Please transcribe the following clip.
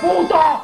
puta!